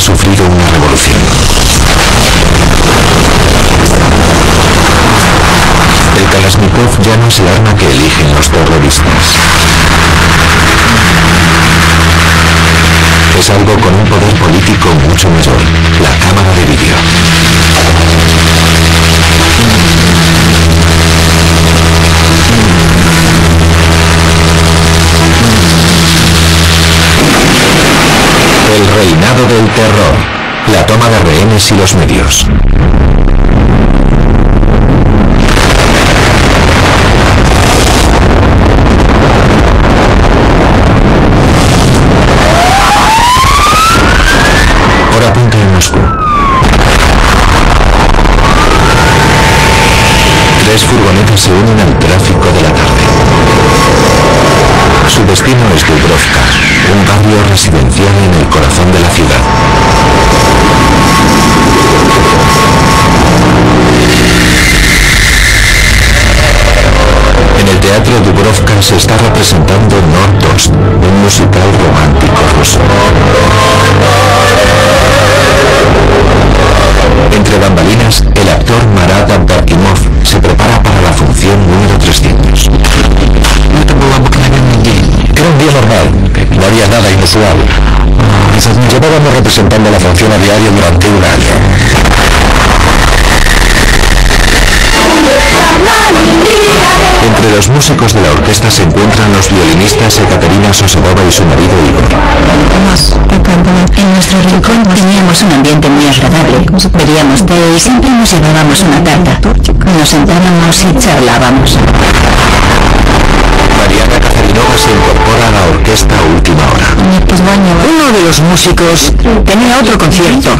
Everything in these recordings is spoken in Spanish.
sufrido una revolución. El Kalashnikov ya no es el arma que eligen los terroristas. Es algo con un poder político mucho mayor, la cámara de vídeo. Y los medios. Hora punta en Moscú. Tres furgonetas se unen al tráfico de la tarde. Su destino es Dubrovka, un barrio residencial en el corazón de la ciudad. Se está representando Nordost, un musical romántico ruso. Entre bambalinas, el actor Marat Abdakimov se prepara para la función número 300. Era un día normal, no había nada inusual. Llevábamos representando la función a diario durante un año. Entre los músicos de la orquesta se encuentran los violinistas Ekaterina Sosabova y su marido Igor. En nuestro rincón teníamos un ambiente muy agradable. Bebíamos té y siempre nos llevábamos una tarta. Nos sentábamos y charlábamos. Mariana Kazarinova se incorpora a la orquesta a última hora. Uno de los músicos tenía otro concierto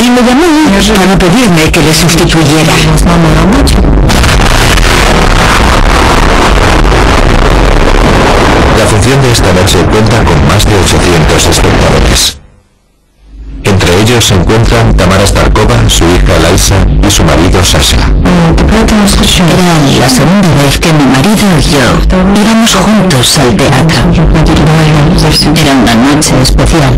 y me llamó para pedirme que le sustituyera. Función de esta noche cuenta con más de 800 espectadores. Entre ellos se encuentran Tamara Starkova, su hija Laisa y su marido Sasha. Era la segunda vez que mi marido y yo íbamos juntos al teatro. Era una noche especial.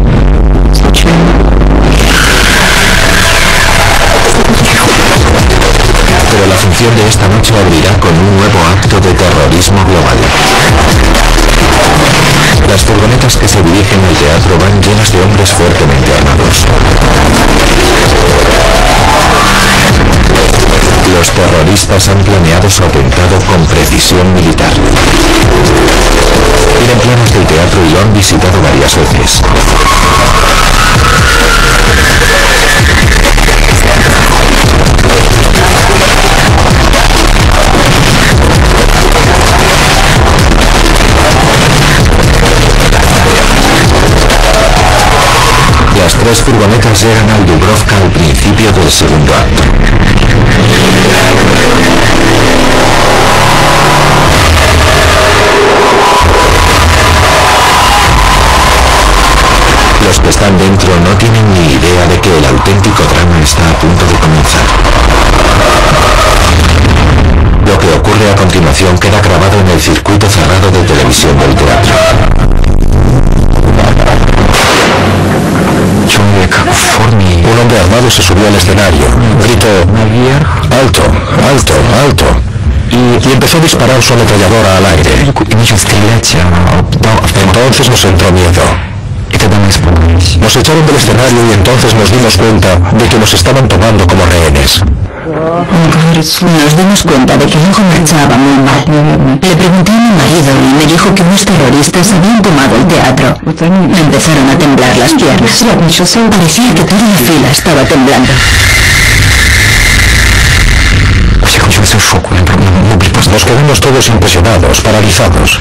Pero la función de esta noche abrirá con un nuevo acto de terrorismo global. Las furgonetas que se dirigen al teatro van llenas de hombres fuertemente armados. Los terroristas han planeado su atentado con precisión militar. Tienen planos del teatro y lo han visitado varias veces. Tres furgonetas llegan al Dubrovka al principio del segundo acto. Los que están dentro no tienen ni idea de que el auténtico subió al escenario, gritó alto, alto, alto y, y empezó a disparar su ametralladora al aire. Entonces nos entró miedo. Nos echaron del escenario y entonces nos dimos cuenta de que nos estaban tomando como rehenes. Nos dimos cuenta de que algo marchaba muy mal. Le pregunté a mi marido y me dijo que unos terroristas habían tomado el teatro. Me empezaron a temblar las piernas. Parecía que toda la fila estaba temblando. Nos quedamos todos impresionados, paralizados.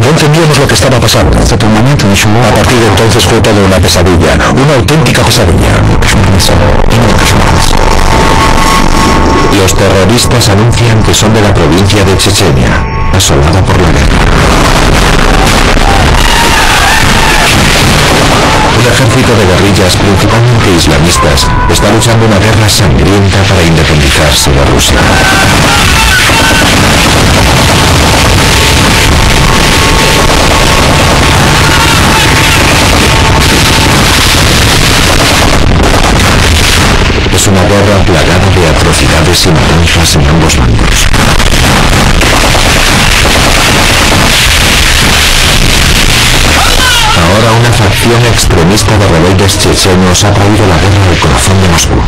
No entendíamos lo que estaba pasando. A partir de entonces fue toda una pesadilla, una auténtica pesadilla. Los terroristas anuncian que son de la provincia de Chechenia, asolada por la guerra. Un ejército de guerrillas, principalmente islamistas, está luchando una guerra sangrienta para independizarse de Rusia. Una guerra plagada de atrocidades y matanzas en ambos bandos. Ahora una facción extremista de rebeldes chechenos ha traído la guerra al corazón de Moscú.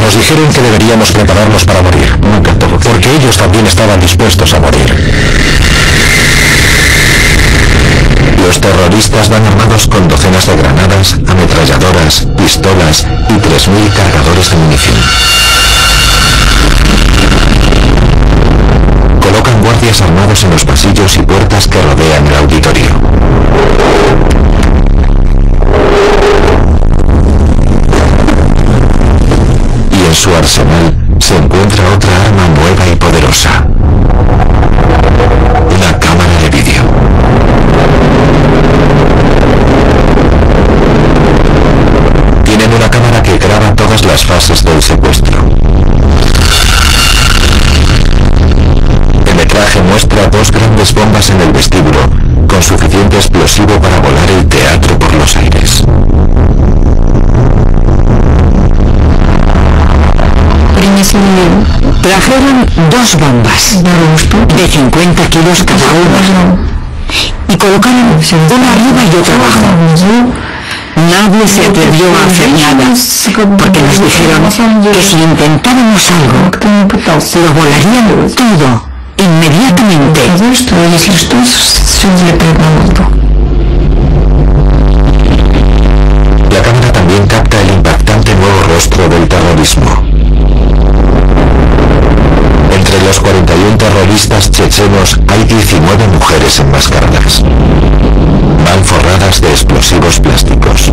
Nos dijeron que deberíamos prepararnos para morir, porque ellos también estaban dispuestos a morir. Los terroristas van armados con docenas de granadas, ametralladoras, pistolas y 3.000 cargadores de munición. Colocan guardias armados en los pasillos y puertas que rodean el auditorio. Explosivo para volar el teatro por los aires. Trajeron dos bombas de 50 kilos cada una y colocaron una arriba y otra abajo. Nadie se atrevió a hacer nada, porque nos dijeron que si intentábamos algo, lo volarían todo, inmediatamente. La cámara también capta el impactante nuevo rostro del terrorismo. Entre los 41 terroristas chechenos hay 19 mujeres enmascaradas. Van forradas de explosivos plásticos.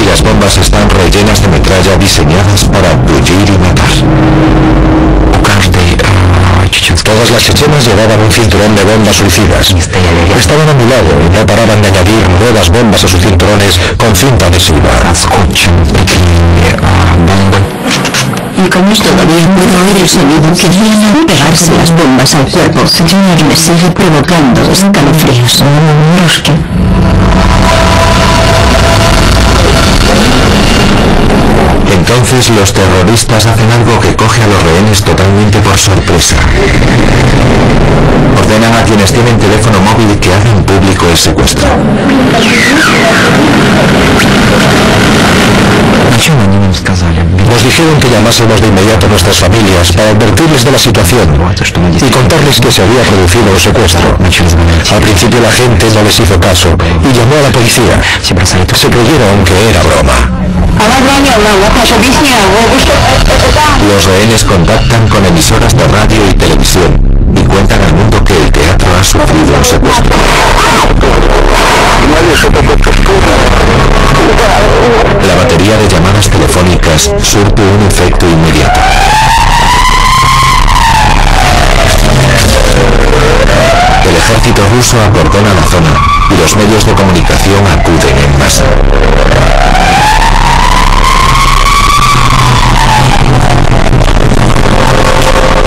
Y las bombas están rellenas de metralla diseñadas para bullir y matar. Todas las chechenas llevaban un cinturón de bombas suicidas. Estaban a mi lado y no paraban de añadir nuevas bombas a sus cinturones con cinta adhesiva. Y como todavía puedo oír el sonido que viene a pegarse las bombas al cuerpo, me sigue provocando escalofríos. Entonces los terroristas hacen algo que coge a los rehenes totalmente por sorpresa. Ordenan a quienes tienen teléfono móvil que hagan público el secuestro. Dijeron que llamásemos de inmediato a nuestras familias para advertirles de la situación y contarles que se había producido el secuestro. Al principio la gente no les hizo caso y llamó a la policía. Se creyeron que era broma. Los rehenes contactan con emisoras de radio y televisión y cuentan al mundo que el teatro ha sufrido un secuestro. La batería de llamadas telefónicas surte un efecto inmediato. El ejército ruso acordona la zona y los medios de comunicación acuden en masa.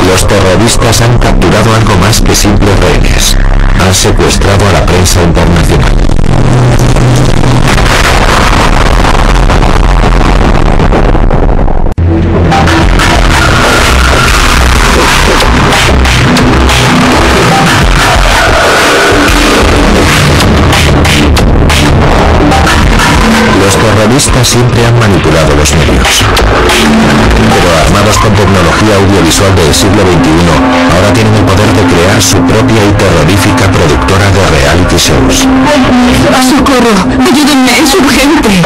Los terroristas han capturado algo más que simples rehenes. Han secuestrado a la prensa internacional. Terroristas siempre han manipulado los medios. Pero armados con tecnología audiovisual del siglo XXI, ahora tienen el poder de crear su propia y terrorífica productora de reality shows. ¡Socorro! ¡Ayúdenme! ¡Es urgente!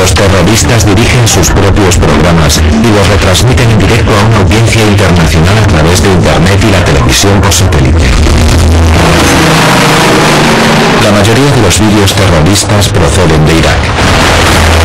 Los terroristas dirigen sus propios programas y los retransmiten en directo a una audiencia internacional a través de Internet y la televisión por satélite. La mayoría de los vídeos terroristas proceden de Irak.